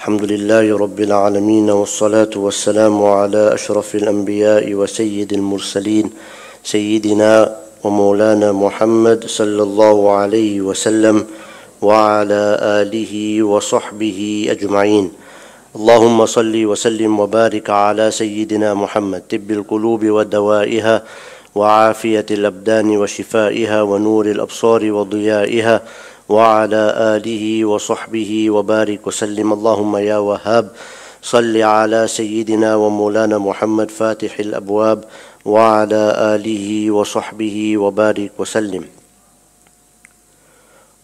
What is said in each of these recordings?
الحمد لله رب العالمين والصلاة والسلام على أشرف الأنبياء وسيد المرسلين سيدنا ومولانا محمد صلى الله عليه وسلم وعلى آله وصحبه أجمعين. اللهم صل وسلم وبارك على سيدنا محمد طب القلوب ودوائها وعافية الأبدان وشفائها ونور الأبصار وضيائها. وعلى آله وصحبه وبارك وسلم اللهم يا وهاب صل على سيدنا ومولانا محمد فاتح الأبواب وعلى آله وصحبه وبارك وسلم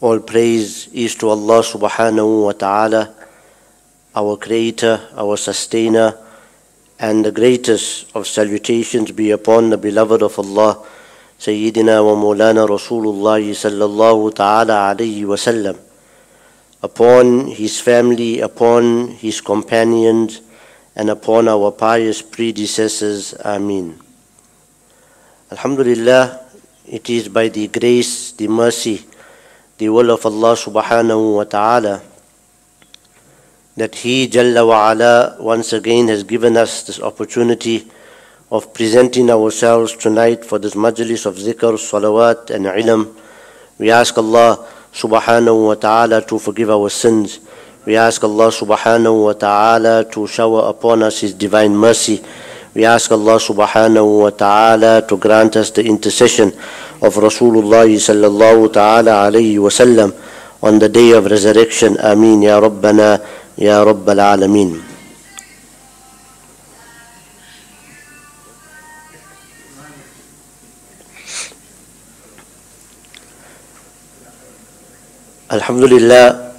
All praise is to Allah subhanahu wa ta'ala, our creator, our sustainer, and the greatest of salutations be upon the beloved of Allah, Sayyidina wa Mawlana Rasulullah sallallahu ta'ala alayhi wa sallam, upon his family, upon his companions, and upon our pious predecessors. Ameen. Alhamdulillah, it is by the grace, the mercy, the will of Allah subhanahu wa ta'ala that He Jalla wa ala once again has given us this opportunity of presenting ourselves tonight for this majlis of zikr, salawat and ilm. We ask Allah subhanahu wa ta'ala to forgive our sins. We ask Allah subhanahu wa ta'ala to shower upon us His divine mercy. We ask Allah subhanahu wa ta'ala to grant us the intercession of Rasulullah sallallahu ta'ala alayhi wa sallam on the day of resurrection. Ameen ya Rabbana ya Rabbal Alameen. Alhamdulillah,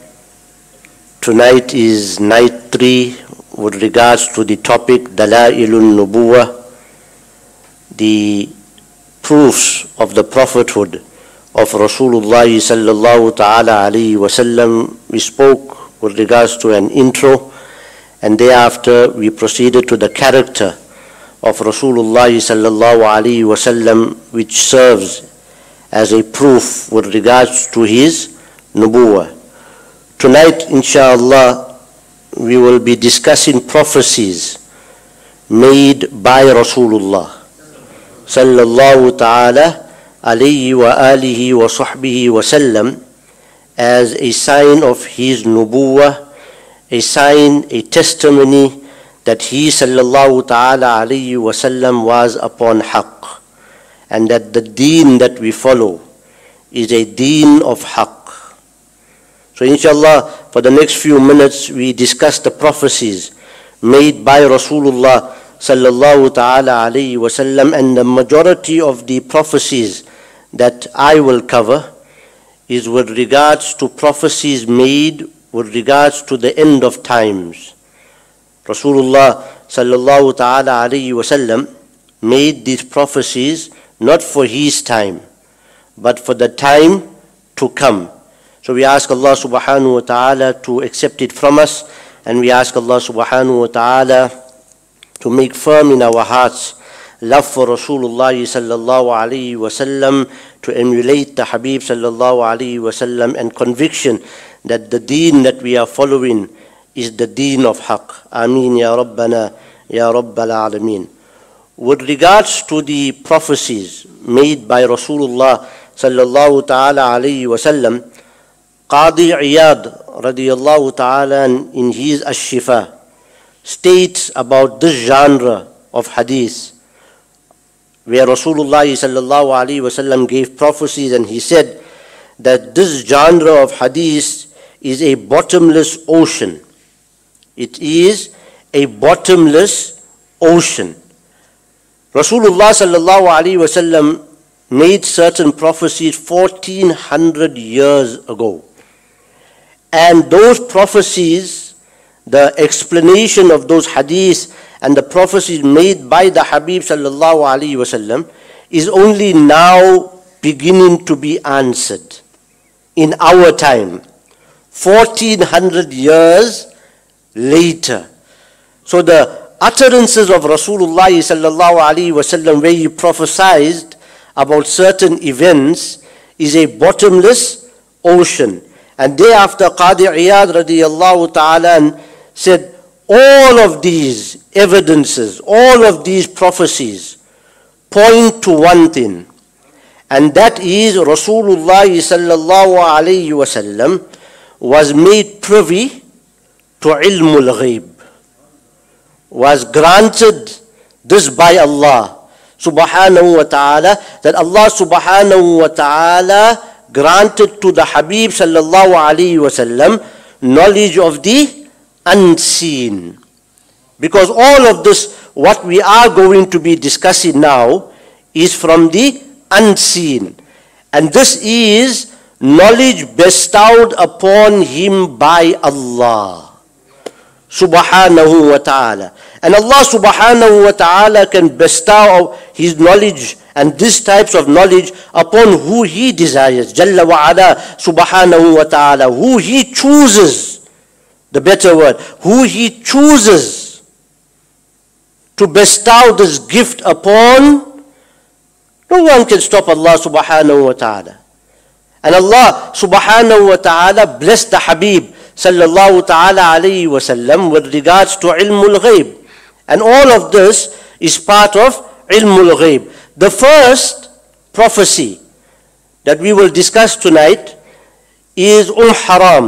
tonight is night three with regards to the topic Dalailun Nubuwa, the proofs of the prophethood of Rasulullah sallallahu ta'ala alayhi wasallam. We spoke with regards to an intro and thereafter we proceeded to the character of Rasulullah sallallahu alayhi wasallam which serves as a proof with regards to his nubuwa. Tonight, inshallah, we will be discussing prophecies made by Rasulullah sallallahu ta'ala alayhi wa alihi wa sahbihi wa sallam as a sign of his nubuwa, a sign, a testimony that he sallallahu ta'ala alayhi wa sallam was upon haqq and that the deen that we follow is a deen of haqq. So inshallah, for the next few minutes, we discuss the prophecies made by Rasulullah sallallahu ta'ala alayhi wasallam and the majority of the prophecies that I will cover is with regards to prophecies made with regards to the end of times. Rasulullah sallallahu ta'ala alayhi wasallam made these prophecies not for his time, but for the time to come. So we ask Allah subhanahu wa ta'ala to accept it from us and we ask Allah subhanahu wa ta'ala to make firm in our hearts love for Rasulullah sallallahu alayhi wasallam to emulate the Habib sallallahu alayhi wasallam and conviction that the deen that we are following is the deen of haqq. Ameen ya Rabbana ya Rabbal Alameen. With regards to the prophecies made by Rasulullah sallallahu ta'ala alayhi wasallam, Qadi Iyad radiallahu ta'ala in his Ash-Shifa states about this genre of hadith where Rasulullah sallallahu alaihi wasallam gave prophecies and he said that this genre of hadith is a bottomless ocean. It is a bottomless ocean. Rasulullah sallallahu alaihi wasallam made certain prophecies 1400 years ago. And those prophecies, the explanation of those hadiths and the prophecies made by the Habib sallallahu wasallam is only now beginning to be answered in our time. 1400 years later. So the utterances of Rasulullah sallallahu wasallam where he prophesied about certain events is a bottomless ocean. And thereafter Qadi Iyad radiallahu ta'ala said, all of these evidences, all of these prophecies point to one thing, and that is Rasulullah sallallahu alayhi wasallam was made privy to ilmul ghaib, was granted this by Allah subhanahu wa ta'ala, that Allah subhanahu wa ta'ala granted to the Habib sallallahu alayhi wasallam knowledge of the unseen. Because all of this, what we are going to be discussing now, is from the unseen. And this is knowledge bestowed upon him by Allah subhanahu wa ta'ala. And Allah subhanahu wa ta'ala can bestow his knowledge and these types of knowledge upon who he desires. Jalla wa ala subhanahu wa ta'ala. Who he chooses. The better word. Who he chooses to bestow this gift upon. No one can stop Allah subhanahu wa ta'ala. And Allah subhanahu wa ta'ala blessed the Habib sallallahu ta'ala alayhi wa sallam with regards to ilmul ghaib. And all of this is part of ilmul ghaib. The first prophecy that we will discuss tonight is Umm Haram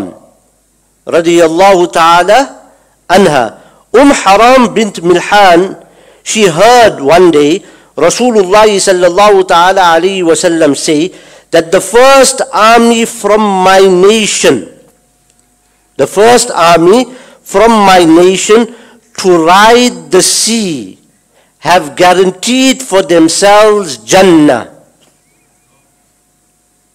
radiyallahu ta'ala anha. Umm Haram bint Milhan, she heard one day Rasulullah sallallahu ta'ala alayhi wa sallam say that the first army from my nation, the first army from my nation to ride the sea have guaranteed for themselves Jannah.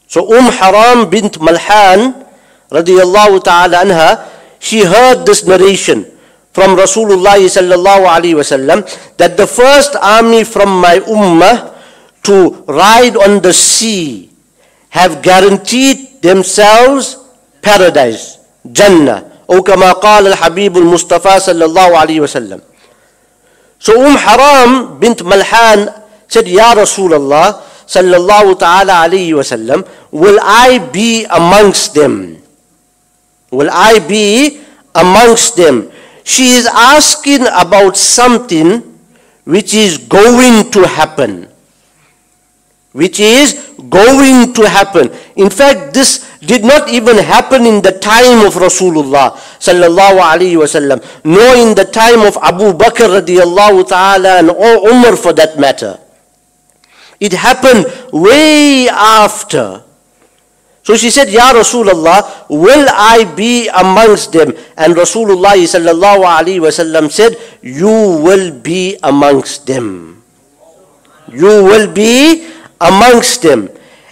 So Umm Haram bint Malhan radiyallahu ta'ala anha, she heard this narration from Rasulullah sallallahu alaihi wasallam that the first army from my ummah to ride on the sea have guaranteed themselves paradise, Jannah. أو كما قال الحبيب المصطفى صلى الله عليه وسلم. so Umm Haram bint Malhan said, Ya Rasulullah sallallahu ta'ala alayhi wasallam, will I be amongst them? Will I be amongst them? She is asking about something which is going to happen. Which is going to happen. In fact, this did not even happen in the time of Rasulullah sallallahu alaihi wasallam, nor in the time of Abu Bakr radiallahu ta'ala and Umar for that matter. It happened way after. So she said, Ya Rasulullah, will I be amongst them? And Rasulullah sallallahu alaihi wasallam said, You will be amongst them. You will be amongst them.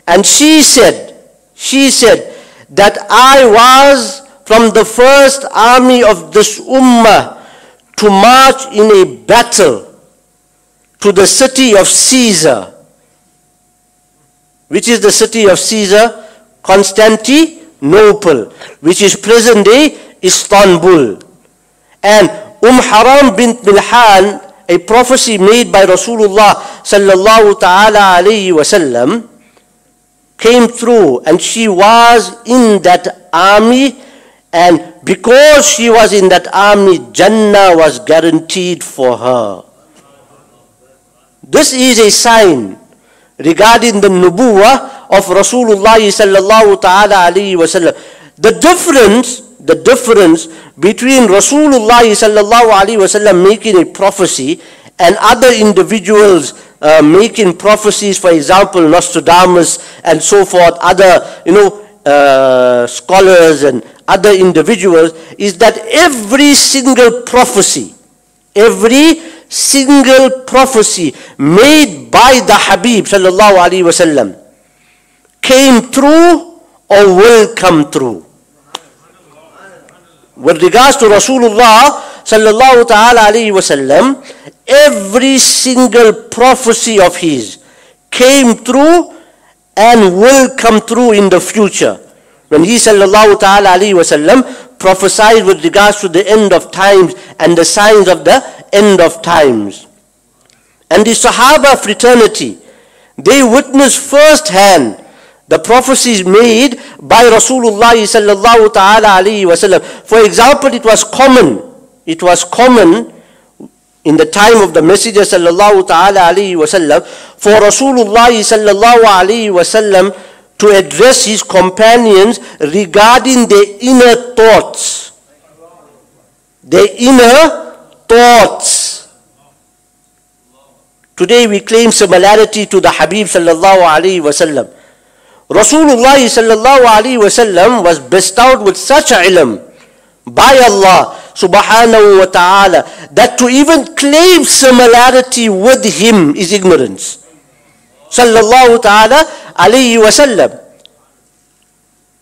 And she said, she said that I was from the first army of this ummah to march in a battle to the city of Caesar. Which is the city of Caesar? Constantinople, which is present day Istanbul. And Umm Haram bint Milhan, a prophecy made by Rasulullah sallallahu ta'ala alayhi wasallam, came through and she was in that army and because she was in that army, Jannah was guaranteed for her. This is a sign regarding the nubuwah of Rasulullah sallallahu ta'ala alayhi wasallam. The difference, the difference between Rasulullah sallallahu alayhi making a prophecy and other individuals uh, making prophecies, for example, Nostradamus and so forth, other, you know, uh, scholars and other individuals, is that every single prophecy, every single prophecy made by the Habib sallallahu alaihi wasallam came true or will come true. With regards to Rasulullah sallallahu ta'ala alayhi wasallam, every single prophecy of his came true and will come true in the future. When he sallallahu ta'ala alayhi wasallam prophesied with regards to the end of times and the signs of the end of times. And the Sahaba fraternity, they witnessed firsthand the prophecies made by Rasulullah sallallahu ta'ala alayhi wasallam. For example, it was common it was common in the time of the Messenger sallallahu ta'ala alayhi wasallam for Rasulullah sallallahu alayhi wasallam to address his companions regarding their inner thoughts. Their inner thoughts. Today we claim similarity to the Habib sallallahu alayhi wasallam. Rasulullah sallallahu wasallam was bestowed with such ilm by Allah subhanahu wa ta'ala that to even claim similarity with him is ignorance. Sallallahu ta'ala alayhi.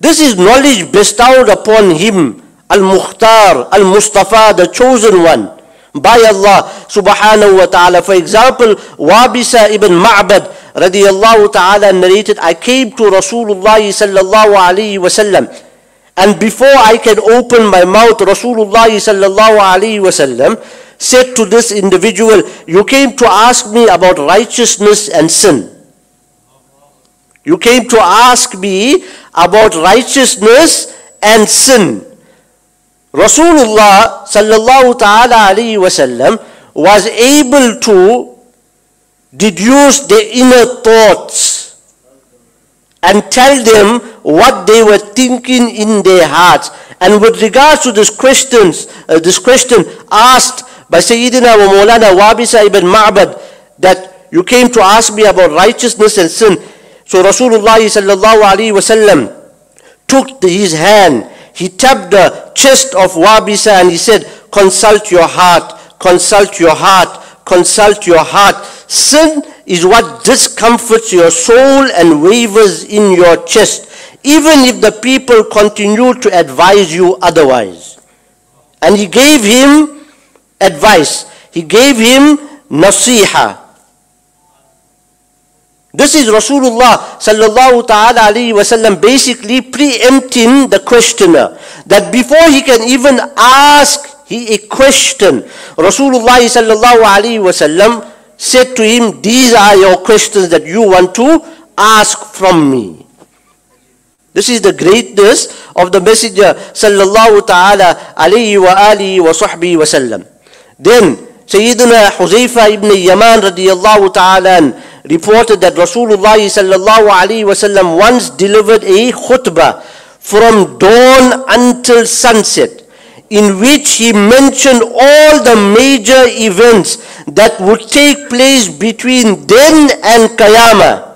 This is knowledge bestowed upon him, Al-Mukhtar, Al-Mustafa, the chosen one by Allah subhanahu wa ta'ala. For example, Wabisa ibn Ma'bad radiyallahu ta'ala narrated, I came to Rasulullah sallallahu alayhi wasallam and before I can open my mouth, Rasulullah sallallahu alaihi wasallam said to this individual, you came to ask me about righteousness and sin. You came to ask me about righteousness and sin. Rasulullah sallallahu ta'ala alayhi wasallam was able to deduce their inner thoughts and tell them what they were thinking in their hearts. And with regards to this questions, uh, this question asked by Sayyidina wa Maulana Wabisa ibn Ma'bad that you came to ask me about righteousness and sin. So Rasulullah sallallahu alaihi wasallam took his hand, he tapped the chest of Wabisa and he said, consult your heart, consult your heart, consult your heart. Sin is what discomforts your soul and wavers in your chest, even if the people continue to advise you otherwise. And he gave him advice. He gave him nasiha. This is Rasulullah sallallahu ta'ala alayhi wasallam basically preempting the questioner. That before he can even ask he a question, Rasulullah sallallahu alayhi wasallam said to him, These are your questions that you want to ask from me. This is the greatness of the Messenger sallallahu ta'ala alayhi wa alihi wa sahbihi wa sallam. Then Sayyidina Huzaifa ibn Yaman radiyallahu ta'ala reported that Rasulullah sallallahu alayhi wa sallam once delivered a khutbah from dawn until sunset in which he mentioned all the major events that would take place between then and Qiyamah.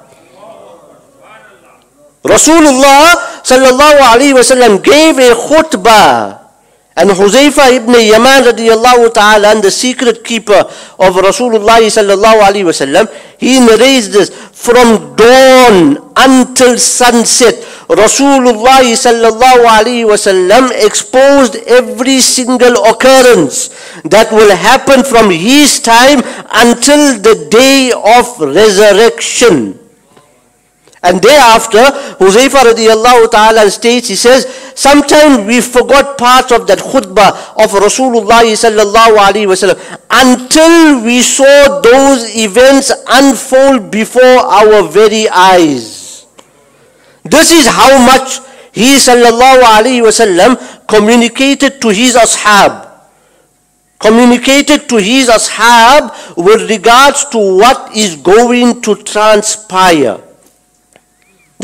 Rasulullah sallallahu alaihi wasallam gave a khutbah and Huzaifa ibn Yaman radiallahu ta'ala and the secret keeper of Rasulullah sallallahu alaihi wasallam, he narrates this from dawn until sunset. Rasulullah sallallahu alaihi wasallam exposed every single occurrence that will happen from his time until the day of resurrection. And thereafter, Huzaifa radiallahu ta'ala states, he says, sometimes we forgot parts of that khutbah of Rasulullah sallallahu alaihi wasallam until we saw those events unfold before our very eyes. This is how much he sallallahu alaihi wasallam communicated to his ashab communicated to his ashab with regards to what is going to transpire.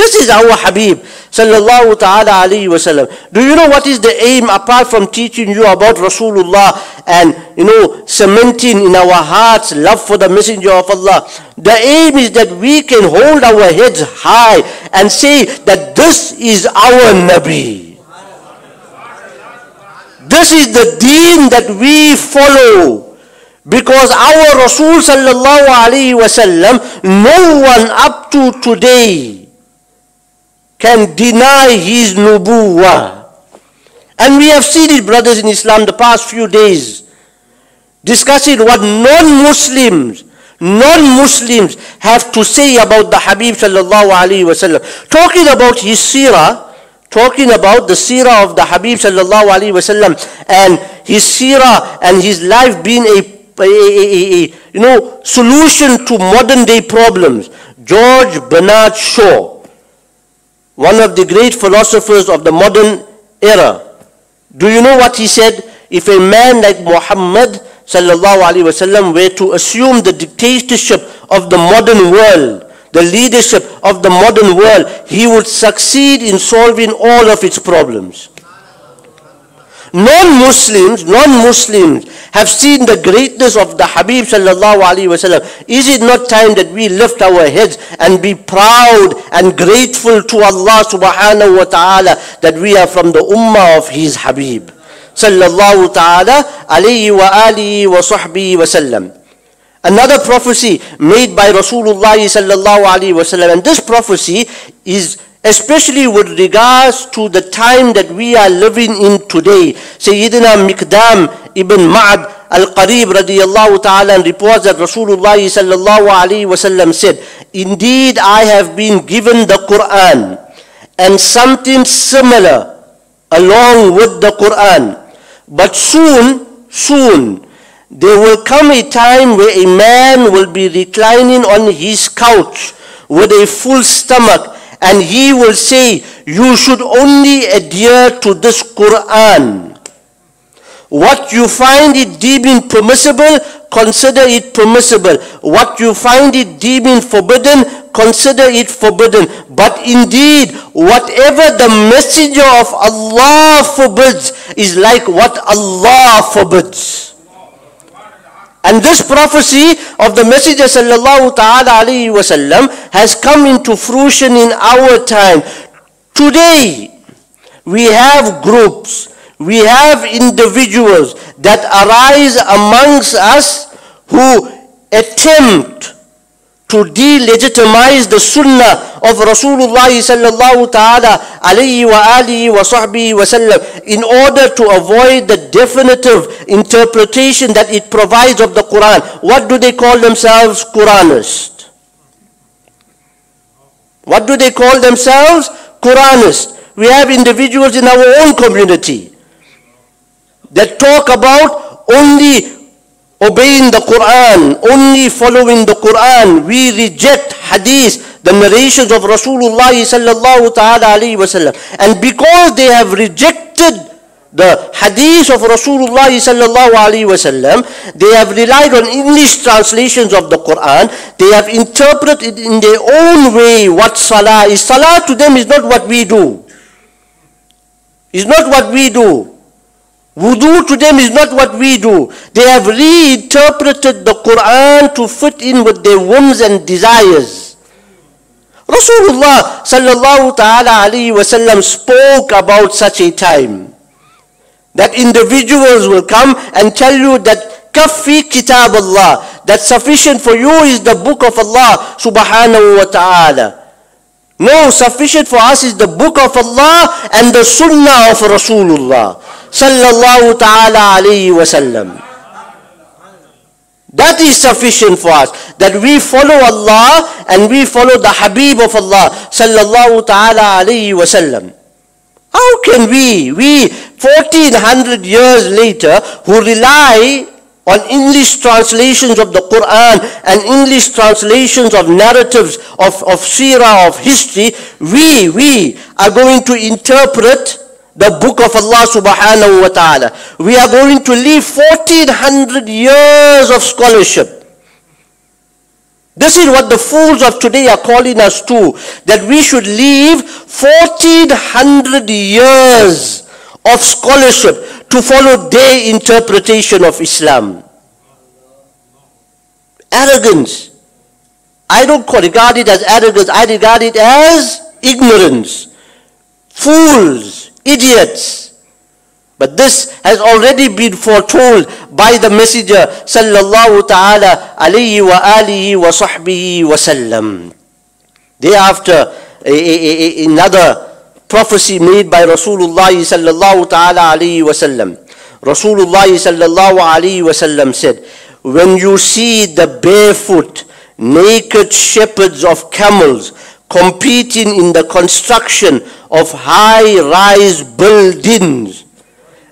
This is our Habib sallallahu ta'ala alayhi wasallam. Do you know what is the aim apart from teaching you about Rasulullah and you know cementing in our hearts love for the messenger of Allah? The aim is that we can hold our heads high and say that this is our Nabi. This is the deen that we follow. Because our Rasul sallallahu alayhi wasallam, no one up to today can deny his nubuwa. And we have seen it, brothers in Islam, the past few days, discussing what non-Muslims, non-Muslims have to say about the Habib sallallahu alaihi wasallam. Talking about his seerah, talking about the seerah of the Habib sallallahu alaihi wasallam, and his seerah and his life being a, a, a, a, you know solution to modern day problems. George Bernard Shaw one of the great philosophers of the modern era. Do you know what he said? if a man like Muhammad wasallam were to assume the dictatorship of the modern world, the leadership of the modern world, he would succeed in solving all of its problems. Non-Muslims, non-Muslims have seen the greatness of the Habib sallallahu alaihi wasallam. Is it not time that we lift our heads and be proud and grateful to Allah subhanahu wa ta'ala that we are from the ummah of his Habib? Sallallahu ta'ala alayhi wa alihi wa sahbihi wa sallam. Another prophecy made by Rasulullah sallallahu alaihi wasallam, and this prophecy is especially with regards to the time that we are living in today. Sayyidina Mikdam ibn Ma'ad al-Qarib radiyallahu ta'ala reports that Rasulullah sallallahu alayhi wasallam said, Indeed, I have been given the Quran and something similar along with the Quran. But soon, soon, there will come a time where a man will be reclining on his couch with a full stomach and he will say, you should only adhere to this Quran. What you find it deeming permissible, consider it permissible. What you find it deeming forbidden, consider it forbidden. But indeed, whatever the messenger of Allah forbids is like what Allah forbids. And this prophecy of the Messenger sallallahu ta'ala alayhi wasallam has come into fruition in our time. Today, we have groups, we have individuals that arise amongst us who attempt to delegitimize the sunnah of Rasulullah sallallahu ta'ala alayhi wa alihi wa sahbihi wa sallam in order to avoid the definitive interpretation that it provides of the Quran. What do they call themselves? Quranists. What do they call themselves? Quranists. We have individuals in our own community that talk about only obeying the Quran, only following the Quran. We reject hadith, the narrations of Rasulullah sallallahu ta'ala alayhi wasallam. And because they have rejected the hadith of Rasulullah sallallahu alaihi wasallam, they have relied on English translations of the Quran. They have interpreted in their own way what salah is. Salah to them is not what we do. Is not what we do. Wudu to them is not what we do. They have reinterpreted the Quran to fit in with their whims and desires. Rasulullah sallallahu ta'ala alayhi wasallam spoke about such a time. That individuals will come and tell you that kafi kitab Allah, that sufficient for you is the book of Allah subhanahu wa ta'ala. No, sufficient for us is the book of Allah and the sunnah of Rasulullah sallallahu ta'ala alayhi wasallam. That is sufficient for us. That we follow Allah and we follow the Habib of Allah sallallahu ta'ala alayhi wasallam. How can we, we 1400 years later, who rely on English translations of the Quran and English translations of narratives of, of seerah, of history, we, we are going to interpret the book of Allah subhanahu wa ta'ala. We are going to leave 1400 years of scholarship. This is what the fools of today are calling us to, that we should leave 1400 years of scholarship to follow their interpretation of Islam. Arrogance. I don't regard it as arrogance, I regard it as ignorance. Fools idiots. But this has already been foretold by the Messenger sallallahu ta'ala alayhi wa alihi wa sahbihi wa sallam. Thereafter, a, a, a, another prophecy made by Rasulullah sallallahu ta'ala alayhi wa sallam. Rasulullah sallallahu alayhi wa sallam said, when you see the barefoot, naked shepherds of camels competing in the construction of high-rise buildings,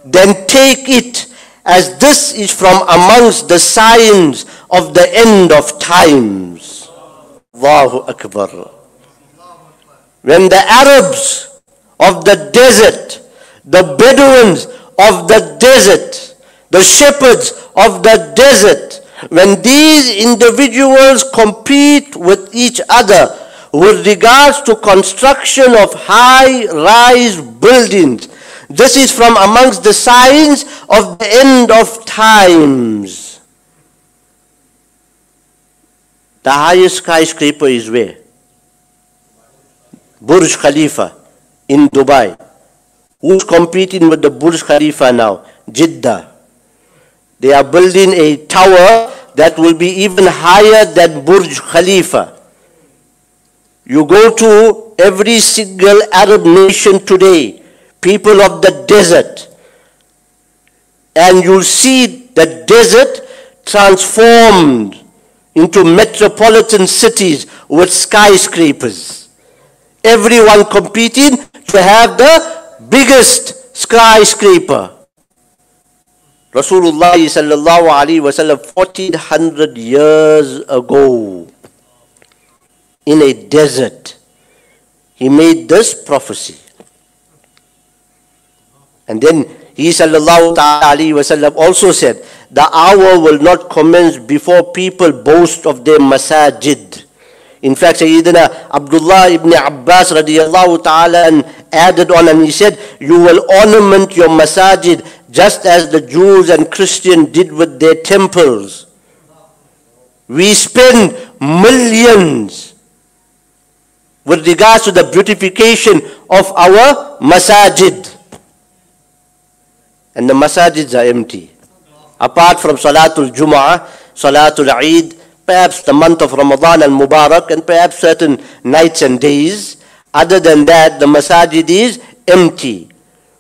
then take it as this is from amongst the signs of the end of times. Allahu Akbar. When the Arabs of the desert, the Bedouins of the desert, the shepherds of the desert, when these individuals compete with each other with regards to construction of high-rise buildings, this is from amongst the signs of the end of times. The highest skyscraper is where? Burj Khalifa in Dubai. Who's competing with the Burj Khalifa now? Jeddah. They are building a tower that will be even higher than Burj Khalifa. You go to every single Arab nation today, people of the desert, and you'll see the desert transformed into metropolitan cities with skyscrapers. Everyone competing to have the biggest skyscraper. Rasulullah sallallahu alaihi wasallam 1400 years ago in a desert. He made this prophecy. And then he sallallahu wasallam also said the hour will not commence before people boast of their masajid. In fact Sayyidina Abdullah ibn Abbas radiallahu ta'ala added on and he said you will ornament your masajid just as the Jews and Christians did with their temples. We spend millions with regards to the beautification of our masajid. And the masajids are empty. Apart from Salatul Jum'ah, Salatul Eid, perhaps the month of Ramadan and Mubarak, and perhaps certain nights and days. Other than that, the masajid is empty.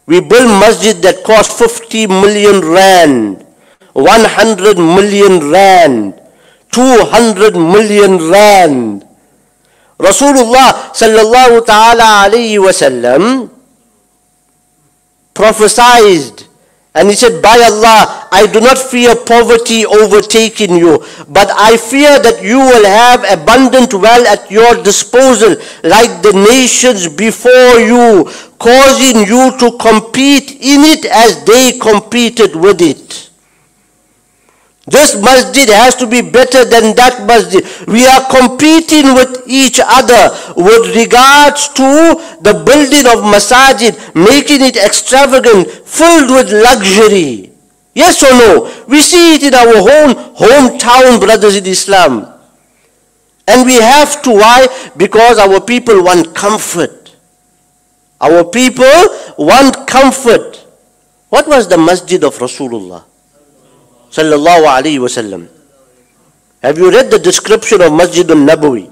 We build masjid that cost 50 million rand, 100 million rand, 200 million rand. Rasulullah sallallahu ta'ala alayhi wasallam prophesied and he said, By Allah, I do not fear poverty overtaking you, but I fear that you will have abundant wealth at your disposal, like the nations before you, causing you to compete in it as they competed with it. This masjid has to be better than that masjid. We are competing with each other with regards to the building of masajid, making it extravagant, filled with luxury. Yes or no? We see it in our own hometown, brothers in Islam. And we have to. Why? Because our people want comfort. Our people want comfort. What was the masjid of Rasulullah? Sallallahu alaihi wasallam. Have you read the description of Masjid al-Nabawi?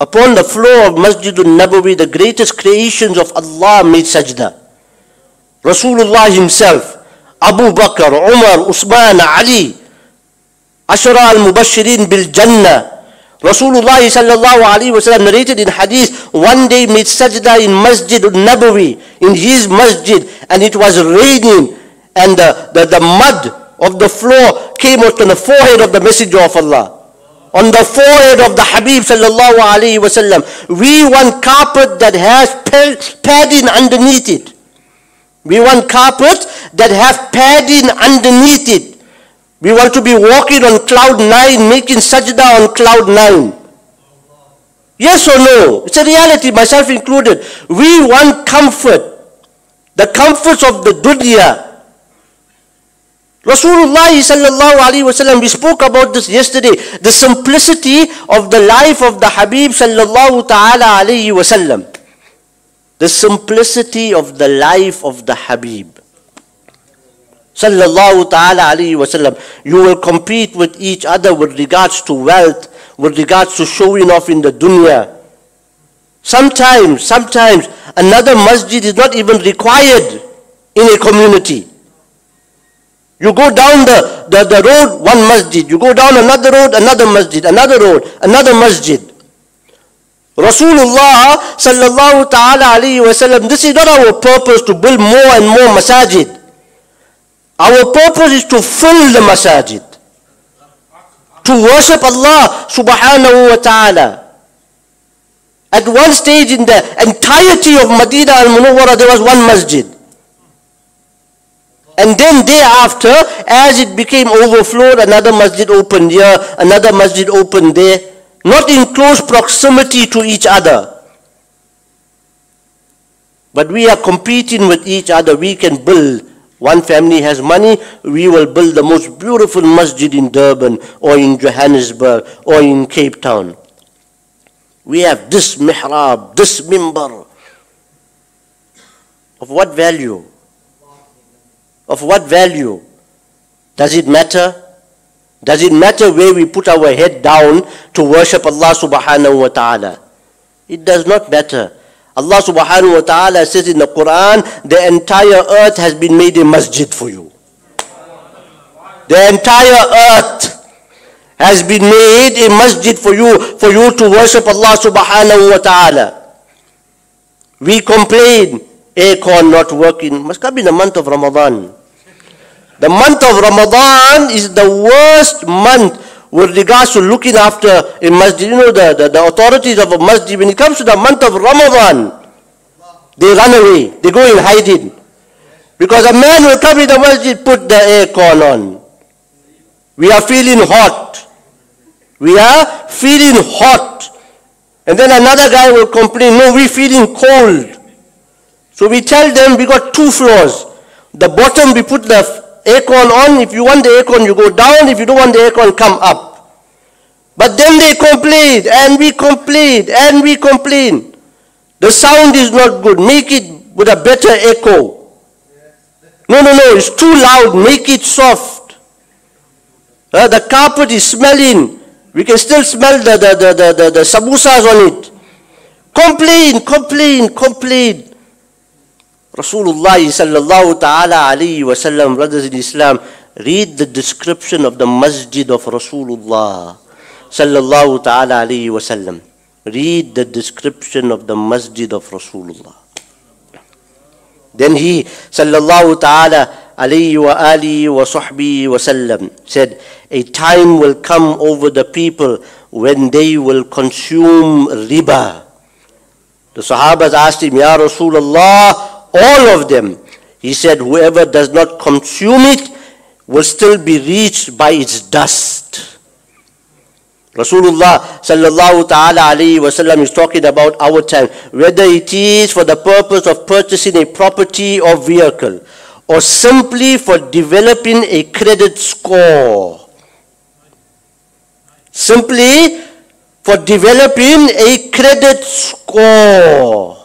Upon the floor of Masjid al-Nabawi, the greatest creations of Allah made sajda. Rasulullah himself, Abu Bakr, Umar, Usman, Ali, Ashara al-Mubashirin bil Jannah, Rasulullah sallallahu alaihi wasallam narrated in hadith, one day made sajda in Masjid al-Nabawi, in his masjid, and it was raining and the, the, the mud of the floor came on the forehead of the Messenger of Allah. On the forehead of the Habib sallallahu alaihi wasallam. We want carpet that has padding underneath it. We want carpet that has padding underneath it. We want to be walking on cloud nine, making sajda on cloud nine. Yes or no? It's a reality, myself included. We want comfort. The comforts of the dunya Rasulullah sallallahu alaihi wasallam, we spoke about this yesterday, the simplicity of the life of the Habib sallallahu ta'ala alaihi wasallam. The simplicity of the life of the Habib. Sallallahu ta'ala alaihi wasallam. You will compete with each other with regards to wealth, with regards to showing off in the dunya. Sometimes, sometimes another masjid is not even required in a community. You go down the, the, the road, one masjid. You go down another road, another masjid, another road, another masjid. Rasulullah sallallahu ta'ala alayhi wasallam, this is not our purpose to build more and more masajid. Our purpose is to fill the masajid. To worship Allah subhanahu wa ta'ala. At one stage in the entirety of Medina al-Munawwara, there was one masjid. And then thereafter, as it became overflowed, another masjid opened here, another masjid opened there, not in close proximity to each other. But we are competing with each other. We can build. One family has money, we will build the most beautiful masjid in Durban or in Johannesburg or in Cape Town. We have this mihrab, this mimbar. Of what value? Of what value? Does it matter? Does it matter where we put our head down to worship Allah subhanahu wa ta'ala? It does not matter. Allah subhanahu wa ta'ala says in the Quran, the entire earth has been made a masjid for you. The entire earth has been made a masjid for you, for you to worship Allah subhanahu wa ta'ala. We complain, aircon not working. Must come in the month of Ramadan. The month of Ramadan is the worst month with regards to looking after a masjid, you know, the, the, the authorities of a masjid, when it comes to the month of Ramadan, they run away, they go in hiding. Because a man will come in the masjid, put the aircon on. We are feeling hot. We are feeling hot. And then another guy will complain, no, we're feeling cold. So we tell them we got two floors. The bottom we put the aircon on. If you want the aircon, you go down. If you don't want the aircon, come up. But then they complain, and we complain, and we complain. The sound is not good. Make it with a better echo. No, no, no, it's too loud. Make it soft. Uh, the carpet is smelling. We can still smell the, the, the, the, the, the on it. Complain, complain, complain. Rasulullah sallallahu ta'ala alayhi wa sallam, brothers in Islam, read the description of the masjid of Rasulullah sallallahu ta'ala alayhi wa sallam. Read the description of the masjid of Rasulullah. Then he sallallahu ta'ala alayhi wa alihi wa sahbihi wa sallam said, a time will come over the people when they will consume riba. The Sahabas asked him, Ya Rasulullah, all of them. He said, whoever does not consume it will still be reached by its dust. Rasulullah sallallahu ta'ala alayhi wasallam is talking about our time, whether it is for the purpose of purchasing a property or vehicle, or simply for developing a credit score. Simply for developing a credit score.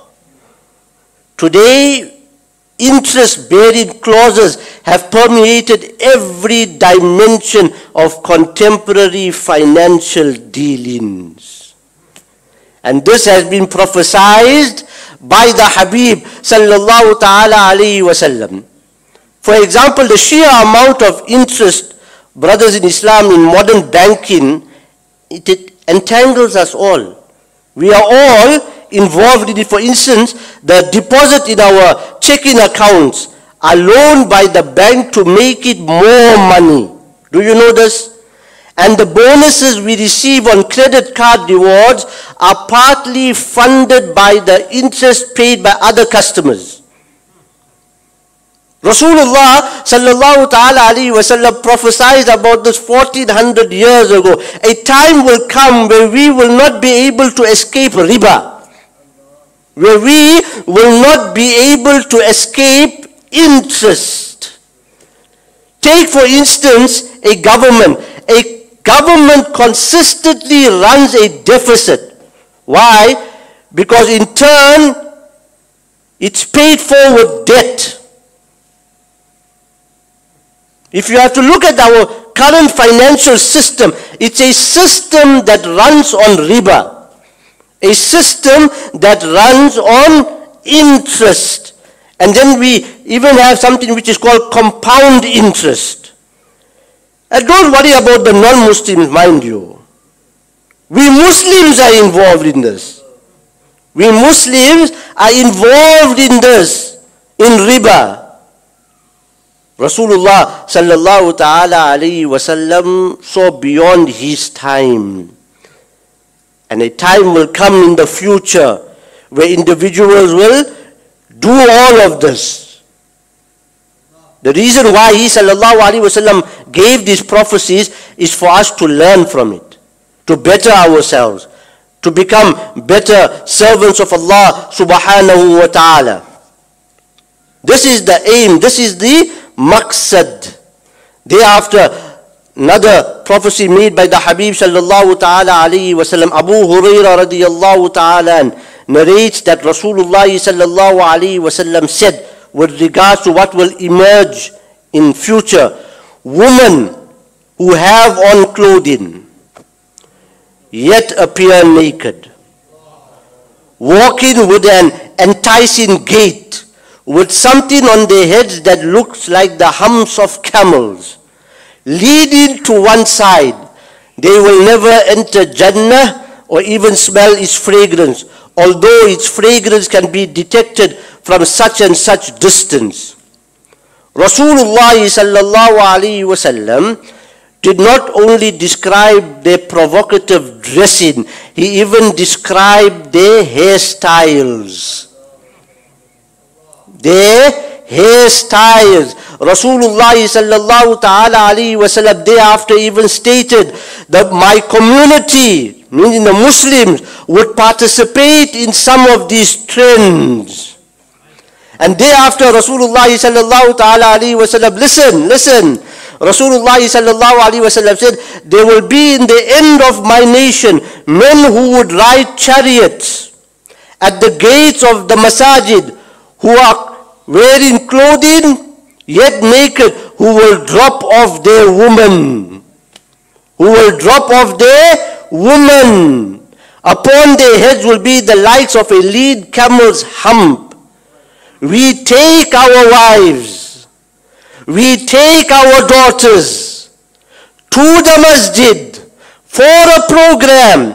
Today, interest bearing clauses have permeated every dimension of contemporary financial dealings. And this has been prophesied by the Habib sallallahu alayhi wasallam. For example, the sheer amount of interest, brothers in Islam, in modern banking, it, it entangles us all. We are all involved in it. For instance, the deposit in our checking accounts are loaned by the bank to make it more money. Do you know this? And the bonuses we receive on credit card rewards are partly funded by the interest paid by other customers. Rasulullah sallallahu ta'ala alayhi wasallam prophesied about this 1400 years ago. A time will come where we will not be able to escape riba where we will not be able to escape interest. Take, for instance, a government. A government consistently runs a deficit. Why? Because in turn, it's paid for with debt. If you have to look at our current financial system, it's a system that runs on riba a system that runs on interest. And then we even have something which is called compound interest. And don't worry about the non-Muslims, mind you. We Muslims are involved in this. We Muslims are involved in this, in riba. Rasulullah sallallahu ta'ala alayhi wasallam saw beyond his time. And a time will come in the future where individuals will do all of this. The reason why he sallallahu alaihi wasallam gave these prophecies is for us to learn from it, to better ourselves, to become better servants of Allah subhanahu wa ta'ala. This is the aim, this is the maqsad. Thereafter, another prophecy made by the Habib sallallahu ta'ala alayhi wasallam, Abu Hurairah radiyallahu ta'ala narrates that Rasulullah sallallahu alayhi wasallam said with regards to what will emerge in future, women who have on clothing yet appear naked, walking with an enticing gait, with something on their heads that looks like the humps of camels, leading to one side. They will never enter Jannah or even smell its fragrance, although its fragrance can be detected from such and such distance. Rasulullah did not only describe their provocative dressing, he even described their hairstyles. Their hairstyles. Rasulullah sallallahu ta'ala alayhi wasallam thereafter even stated that my community, meaning the Muslims, would participate in some of these trends. And thereafter Rasulullah sallallahu ta'ala alayhi wasallam, listen, listen, Rasulullah sallallahu alaihi wasallam said, there will be in the end of my nation men who would ride chariots at the gates of the masajid who are wearing clothing yet naked who will drop off their woman. Who will drop off their woman. Upon their heads will be the likes of a lead camel's hump. We take our wives. We take our daughters to the masjid for a program,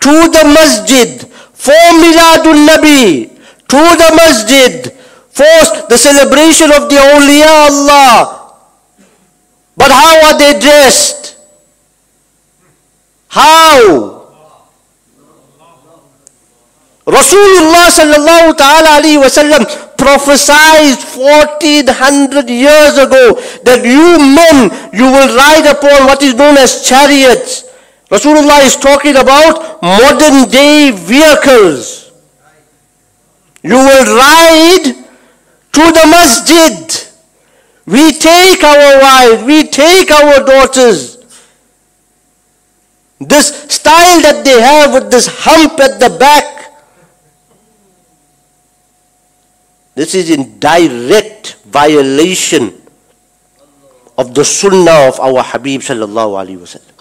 to the masjid for Miladun Nabi, to the masjid for the celebration of the awliya Allah. But how are they dressed? How? Rasulullah sallallahu ta'ala alayhi wasallam prophesied 1400 years ago that you men, you will ride upon what is known as chariots. Rasulullah is talking about modern day vehicles. You will ride to the masjid. We take our wives, we take our daughters. This style that they have with this hump at the back, This is in direct violation of the sunnah of our Habib sallallahu alaihi wasallam.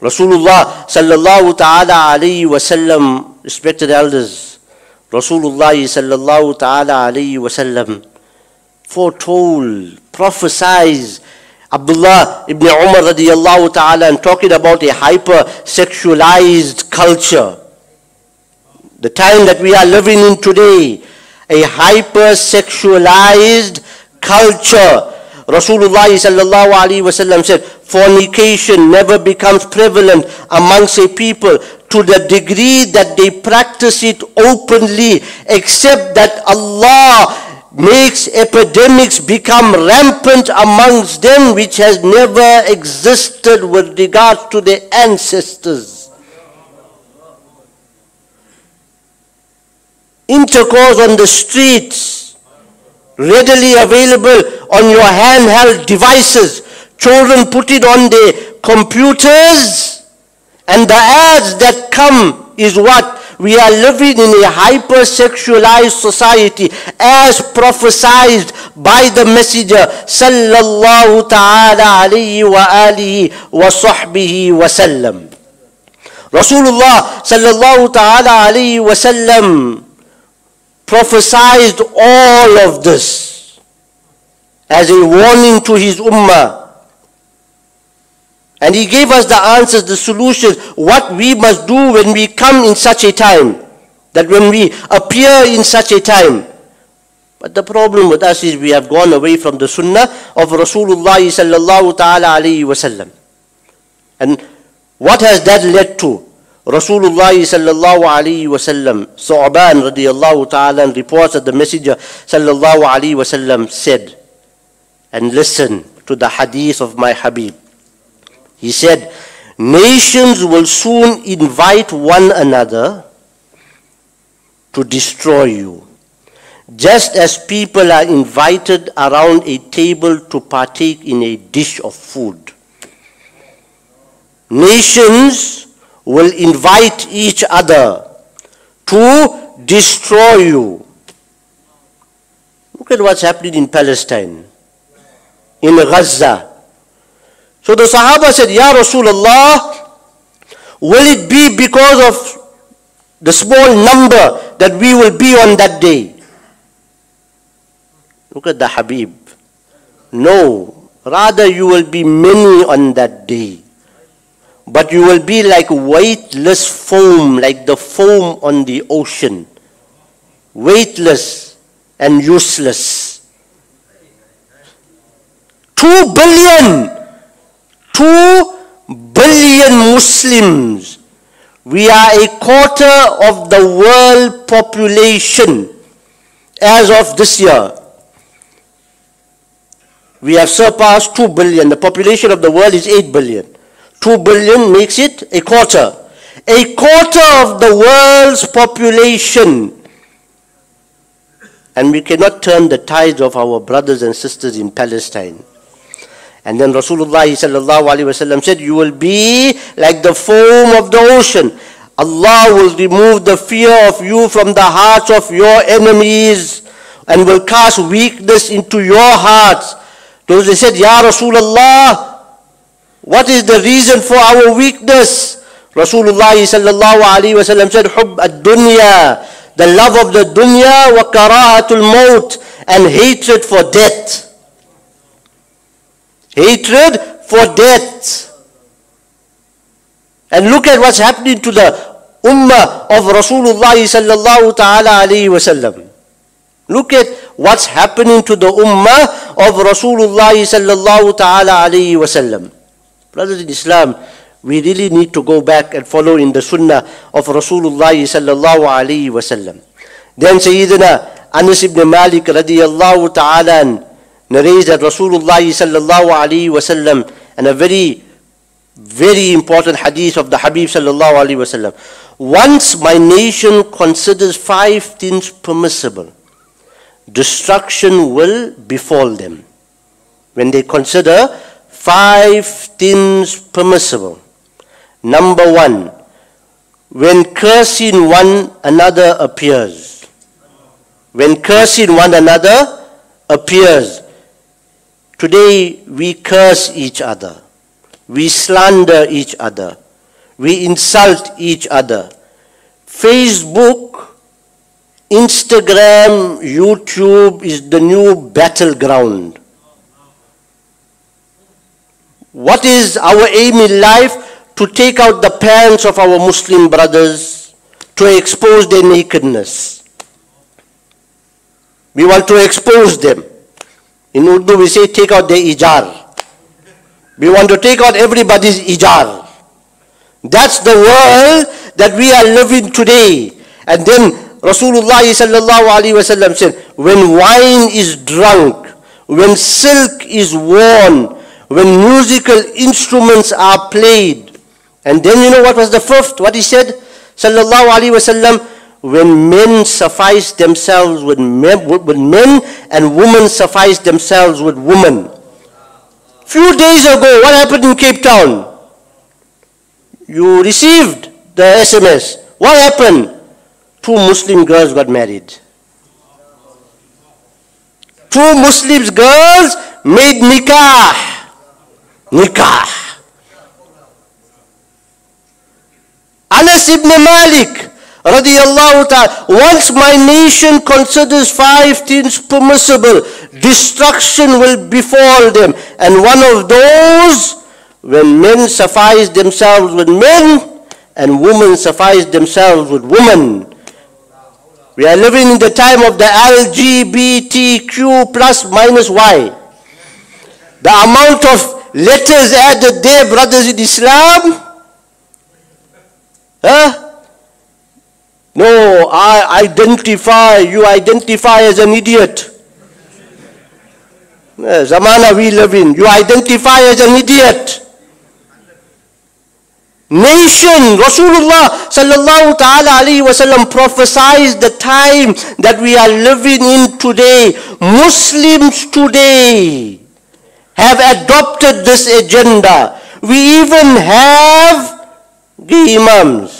Rasulullah sallallahu ta'ala alayhi wasallam, respected elders, Rasulullah sallallahu ta'ala alayhi wasallam foretold, prophesied Abdullah ibn Umar radiallahu ta'ala and talking about a hyper-sexualized culture. The time that we are living in today, a hypersexualized culture. Rasulullah sallallahu alaihi wasallam said, fornication never becomes prevalent amongst a people to the degree that they practice it openly, except that Allah makes epidemics become rampant amongst them which has never existed with regard to their ancestors. intercourse on the streets, readily available on your handheld devices. Children put it on their computers, and the ads that come is what? We are living in a hypersexualized society as prophesied by the messenger sallallahu ta'ala alayhi wa alihi wa sahbihi wa sallam. Rasulullah sallallahu ta'ala alayhi wa sallam prophesied all of this as a warning to his ummah. And he gave us the answers, the solutions, what we must do when we come in such a time. That when we appear in such a time. But the problem with us is we have gone away from the sunnah of Rasulullah sallallahu ta'ala alayhi wasallam. And what has that led to? Rasulullah sallallahu alayhi wasallam, Su'ban radiyallahu ta'ala reports that the Messenger sallallahu alayhi wasallam said, and listen to the hadith of my Habib. He said, Nations will soon invite one another to destroy you, just as people are invited around a table to partake in a dish of food. Nations will invite each other to destroy you. Look at what's happening in Palestine, in Gaza. So the Sahaba said, Ya Rasulullah, will it be because of the small number that we will be on that day? Look at the Habib. No, rather you will be many on that day. But you will be like weightless foam, like the foam on the ocean. Weightless and useless. Two billion, two billion Muslims. We are a quarter of the world population as of this year. We have surpassed 2 billion. The population of the world is 8 billion. 2 billion makes it a quarter. A quarter of the world's population. And we cannot turn the tides of our brothers and sisters in Palestine. And then Rasulullah said, You will be like the foam of the ocean. Allah will remove the fear of you from the hearts of your enemies and will cast weakness into your hearts. Those they said, Ya Rasulullah, what is the reason for our weakness? Rasulullah sallallahu alaihi wasallam said, "Hub ad-dunya, the love of the dunya, wa karahatul maut, and hatred for death. Hatred for death. And look at what's happening to the ummah of Rasulullah sallallahu ta'ala alaihi wasallam. Look at what's happening to the ummah of Rasulullah sallallahu ta'ala alaihi wasallam. Brothers in Islam, we really need to go back and follow in the sunnah of Rasulullah sallallahu alayhi wasallam. Then Sayyidina Anas ibn Malik radiyallahu ta'ala narrates that Rasulullah sallallahu alayhi wasallam and a very, very important hadith of the Habib sallallahu alayhi wasallam. Once my nation considers five things permissible, destruction will befall them. When they consider five things permissible. Number one, when cursing one another appears. When cursing one another appears. Today we curse each other. We slander each other. We insult each other. Facebook, Instagram, YouTube is the new battleground. What is our aim in life? To take out the pants of our Muslim brothers, to expose their nakedness. We want to expose them. In Urdu we say take out the ijar. We want to take out everybody's ijar. That's the world that we are living today. And then Rasulullah sallallahu alaihi wasallam said, when wine is drunk, when silk is worn, when musical instruments are played. And then you know what was the fifth? What he said? Sallallahu Alaihi Wasallam. When men suffice themselves with men, with men and women suffice themselves with women. Few days ago, what happened in Cape Town? You received the SMS. What happened? Two Muslim girls got married. Two Muslim girls made nikah nikah. Anas ibn Malik once my nation considers five things permissible, destruction will befall them. And one of those, when men suffice themselves with men, and women suffice themselves with women. We are living in the time of the LGBTQ plus minus Y. The amount of letters added there, brothers in Islam? Huh? No, I identify, you identify as an idiot. Uh, Zamana we live in, you identify as an idiot. Nation, Rasulullah sallallahu ta'ala alayhi wasallam prophesied the time that we are living in today. Muslims today have adopted this agenda. We even have the imams.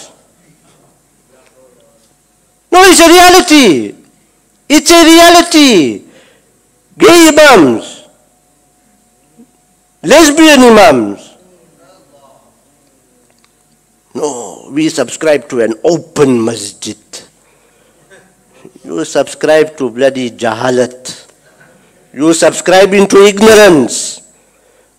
No, it's a reality. It's a reality. Gay imams. Lesbian imams. No, we subscribe to an open masjid. You subscribe to bloody jahalat. You subscribe into ignorance.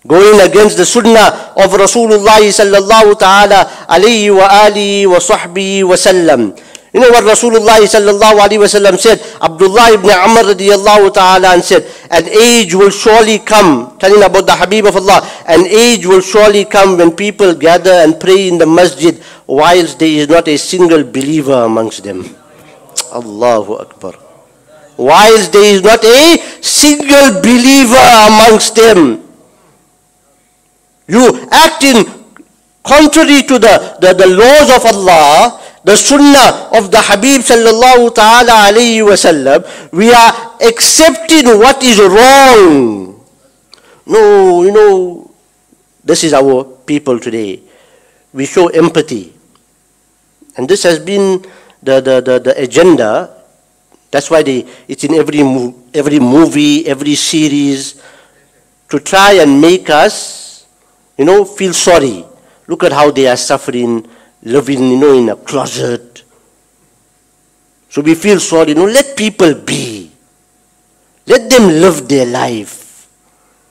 Going against the sunnah of Rasulullah sallallahu ta'ala alayhi wa alihi wa sahbihi wa sallam. You know what Rasulullah sallallahu alaihi wasallam said? Abdullah ibn Amr radiallahu ta'ala and said, an age will surely come, telling about the Habib of Allah, an age will surely come when people gather and pray in the masjid whilst there is not a single believer amongst them. Allahu Akbar. Whilst there is not a single believer amongst them. You act in contrary to the, the, the laws of Allah, the sunnah of the Habib sallallahu ta'ala alayhi wasallam, we are accepting what is wrong. No, you know, this is our people today. We show empathy. And this has been the, the, the, the agenda. That's why they, it's in every, every movie, every series, to try and make us, you know, feel sorry. Look at how they are suffering living, you know, in a closet. So we feel sorry, you know, let people be. Let them live their life.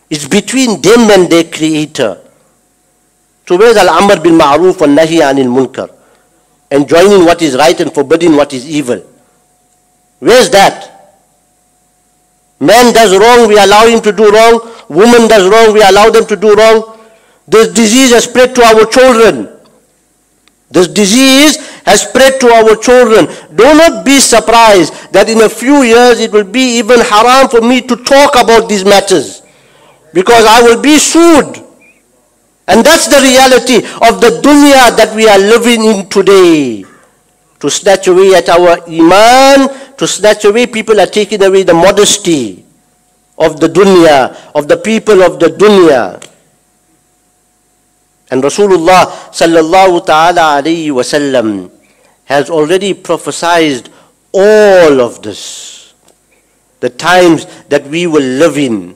It's between them and their creator. So where's Al-Amr bil Ma'ruf and Nahi anil Munkar? Enjoining what is right and forbidding what is evil. Where's that? Man does wrong, we allow him to do wrong. Woman does wrong, we allow them to do wrong. This disease has spread to our children. This disease has spread to our children. Do not be surprised that in a few years it will be even haram for me to talk about these matters. Because I will be sued. And that's the reality of the dunya that we are living in today. To snatch away at our iman, to snatch away, people are taking away the modesty of the dunya, of the people of the dunya. And Rasulullah sallallahu ta'ala alayhi wasallam has already prophesied all of this. The times that we will live in.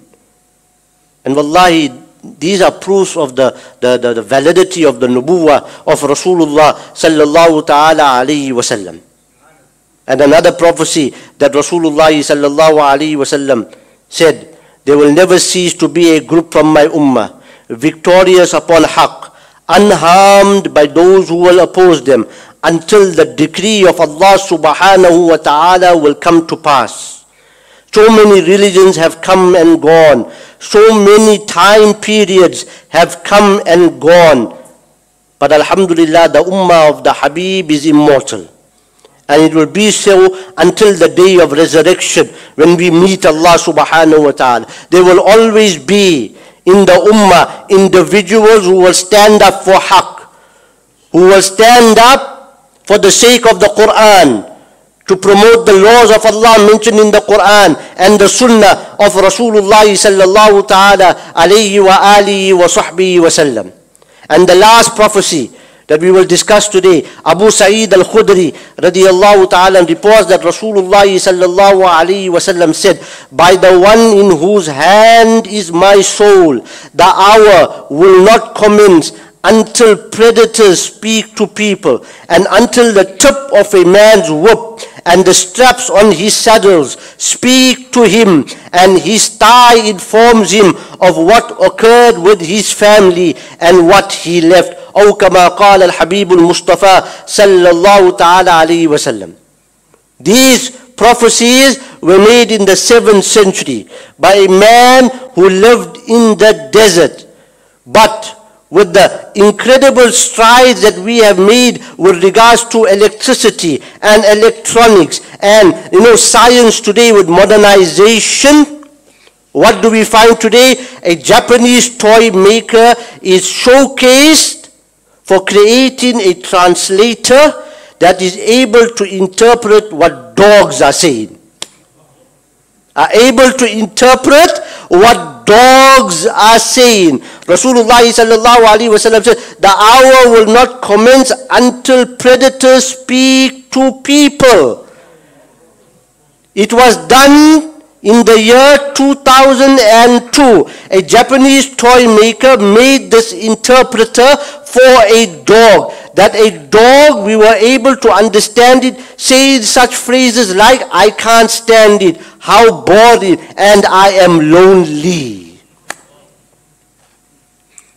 And wallahi, these are proofs of the, the, the, the validity of the nubuwa of Rasulullah sallallahu ta'ala alayhi wasallam. And another prophecy that Rasulullah sallallahu alayhi wasallam said, there will never cease to be a group from my ummah victorious upon haqq, unharmed by those who will oppose them, until the decree of Allah subhanahu wa ta'ala will come to pass. So many religions have come and gone. So many time periods have come and gone. But Alhamdulillah, the Ummah of the Habib is immortal. And it will be so until the day of resurrection when we meet Allah subhanahu wa ta'ala. There will always be in the ummah individuals who will stand up for haqq, who will stand up for the sake of the Quran, to promote the laws of Allah mentioned in the Quran and the Sunnah of Rasulullah sallallahu ta'ala alayhi wa alihi wa sahbihi wa sallam. And the last prophecy that we will discuss today. Abu Sa'id al-Khudri radiyallahu ta'ala reports that Rasulullah sallallahu alayhi wasallam said, By the one in whose hand is my soul, the hour will not commence until predators speak to people and until the tip of a man's whip and the straps on his saddles speak to him and his thigh informs him of what occurred with his family and what he left أو كما قال الحبيب المصطفى صلى الله تعالى عليه وسلم These prophecies were made in the 7th century by a man who lived in the desert. But with the incredible strides that we have made with regards to electricity and electronics and you know science today with modernization What do we find today? A Japanese toy maker is showcased for creating a translator that is able to interpret what dogs are saying. Are able to interpret what dogs are saying. Rasulullah said, the hour will not commence until predators speak to people. It was done in the year 2002. A Japanese toy maker made this interpreter for a dog. That a dog, we were able to understand it, say such phrases like, I can't stand it, how bored and I am lonely.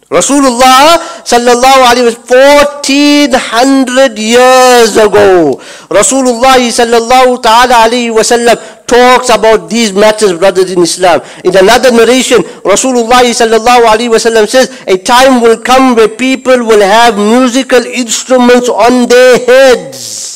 Rasulullah sallallahu alaihi wasallam 1400 years ago Rasulullah sallallahu ta'ala alaihi wasallam talks about these matters brothers in Islam. In another narration Rasulullah sallallahu says a time will come where people will have musical instruments on their heads.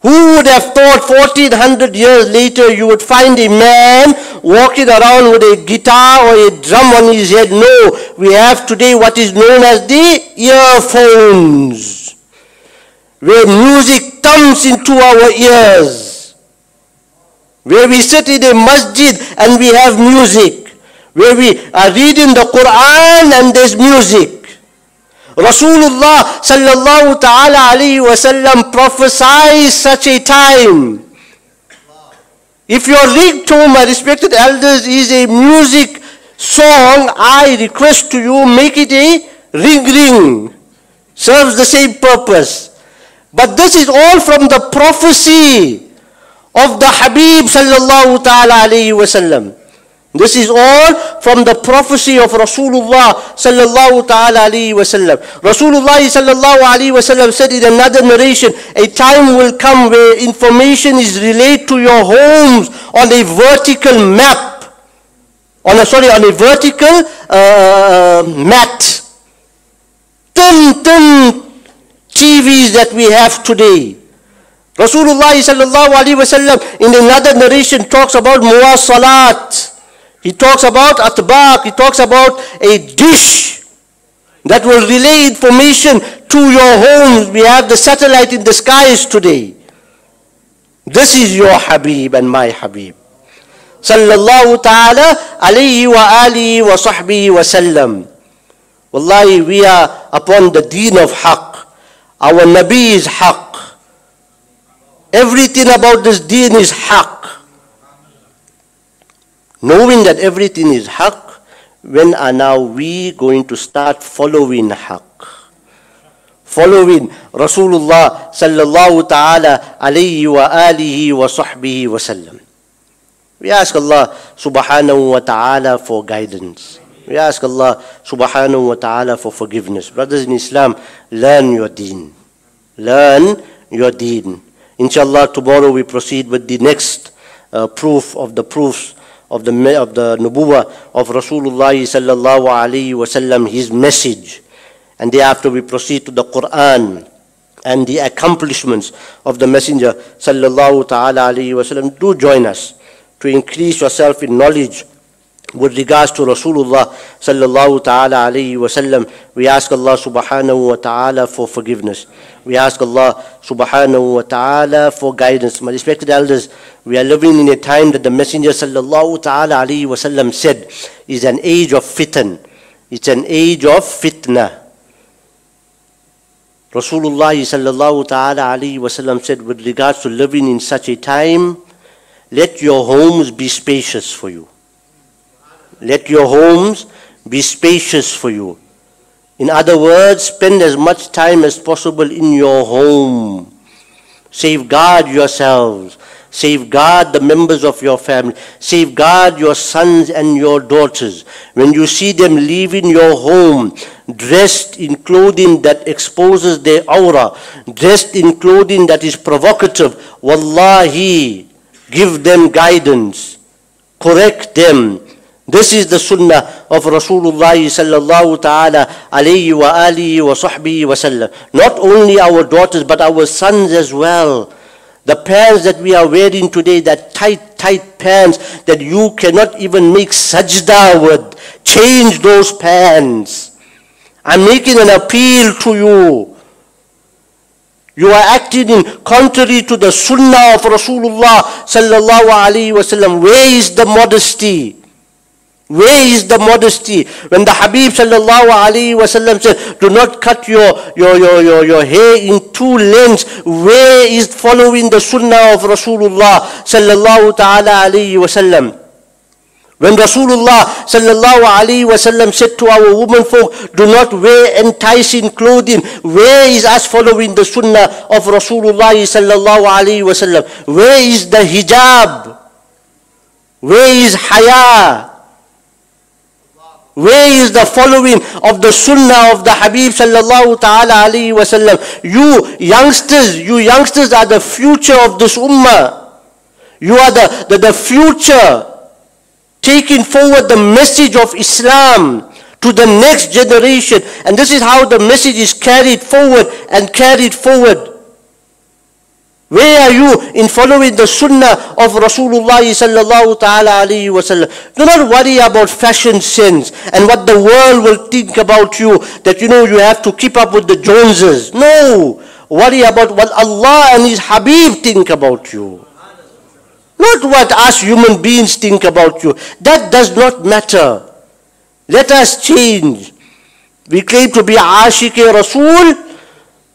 Who would have thought 1400 years later you would find a man walking around with a guitar or a drum on his head? No, we have today what is known as the earphones, where music comes into our ears, where we sit in a masjid and we have music, where we are reading the Quran and there's music. Rasulullah sallallahu ta'ala alayhi wasallam prophesies such a time. If your ringtone, my respected elders, is a music song, I request to you, make it a ring ring. Serves the same purpose. But this is all from the prophecy of the Habib sallallahu ta'ala alayhi wasallam. This is all from the prophecy of Rasulullah sallallahu ta'ala alayhi wasallam. Rasulullah sallallahu alayhi wasallam said in another narration, a time will come where information is relayed to your homes on a vertical map. On a, sorry, on a vertical uh, mat. Thin, thin TVs that we have today. Rasulullah sallallahu alayhi wasallam in another narration talks about muwasalat he talks about atbaq, he talks about a dish that will relay information to your homes. We have the satellite in the skies today. This is your Habib and my Habib. Sallallahu ta'ala alayhi wa alihi wa sahbihi wa sallam. Wallahi, we are upon the deen of haqq. Our Nabi is haqq. Everything about this deen is haqq. Knowing that everything is haqq, when are now we going to start following haqq? Following Rasulullah sallallahu ta'ala alayhi wa alihi wa sahbihi wa sallam. We ask Allah subhanahu wa ta'ala for guidance. We ask Allah subhanahu wa ta'ala for forgiveness. Brothers in Islam, learn your deen. Learn your deen. Inshallah, tomorrow we proceed with the next uh, proof of the proofs of the, of the nubuwa of Rasulullah sallallahu alayhi wasallam, his message. And thereafter we proceed to the Quran and the accomplishments of the Messenger sallallahu ta'ala alayhi wasallam. Do join us to increase yourself in knowledge with regards to Rasulullah sallallahu ta'ala alayhi wasallam. We ask Allah subhanahu wa ta'ala for forgiveness. We ask Allah subhanahu wa ta'ala for guidance. My respected elders, we are living in a time that the Messenger sallallahu ta'ala alayhi wasallam said is an age of fitan. It's an age of fitna. Rasulullah sallallahu ta'ala alayhi wasallam said with regards to living in such a time, let your homes be spacious for you. Let your homes be spacious for you. In other words, spend as much time as possible in your home. Safeguard yourselves. Safeguard the members of your family. Safeguard your sons and your daughters. When you see them leaving your home, dressed in clothing that exposes their awrah, dressed in clothing that is provocative, wallahi, give them guidance, correct them, this is the sunnah of Rasulullah sallallahu ta'ala alayhi wa alihi wa sahbihi wa sallam. Not only our daughters but our sons as well. The pants that we are wearing today, that tight tight pants that you cannot even make sajda with. Change those pants. I'm making an appeal to you. You are acting in contrary to the sunnah of Rasulullah sallallahu alaihi wasallam. Where is the modesty? Where is the modesty? When the Habib sallallahu alaihi wasallam said, do not cut your, your, your, your, your hair in two lengths. Where is following the sunnah of Rasulullah sallallahu ta'ala alaihi wasallam? When Rasulullah sallallahu alaihi wasallam said to our women folk, do not wear enticing clothing, where is us following the sunnah of Rasulullah sallallahu alaihi wasallam? Where is the hijab? Where is haya? Where is the following of the sunnah of the Habib sallallahu ta'ala alaihi wasallam? You youngsters, you youngsters are the future of this ummah. You are the, the, the future taking forward the message of Islam to the next generation. And this is how the message is carried forward and carried forward. Where are you in following the sunnah of Rasulullah sallallahu ta'ala alayhi? Do not worry about fashion sense and what the world will think about you, that you know you have to keep up with the Joneses. No! Worry about what Allah and His Habib think about you. Not what us human beings think about you. That does not matter. Let us change. We claim to be Ashik Rasul.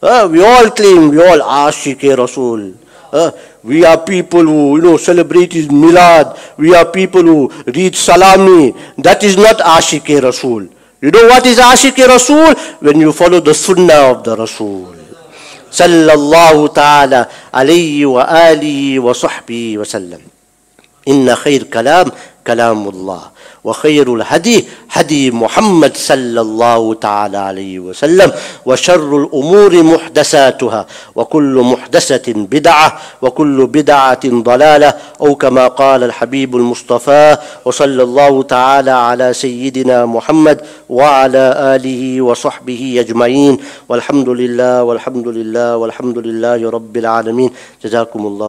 Uh, we all claim we all Ashik Rasul. Uh, we are people who you know celebrate his milad. We are people who read salami. That is not Ashik Rasul. You know what is Ashik Rasul? When you follow the sunnah of the Rasul. صلى الله تعالى عليه وآله وصحبه وسلم إن خير كلام كلام الله وخير الهدي هدي محمد صلى الله تعالى عليه وسلم وشر الأمور محدثاتها وكل محدثة بدعة وكل بدعة ضلالة أو كما قال الحبيب المصطفى وصلى الله تعالى على سيدنا محمد وعلى آله وصحبه أجمعين. والحمد لله والحمد لله والحمد لله رب العالمين. جزاكم الله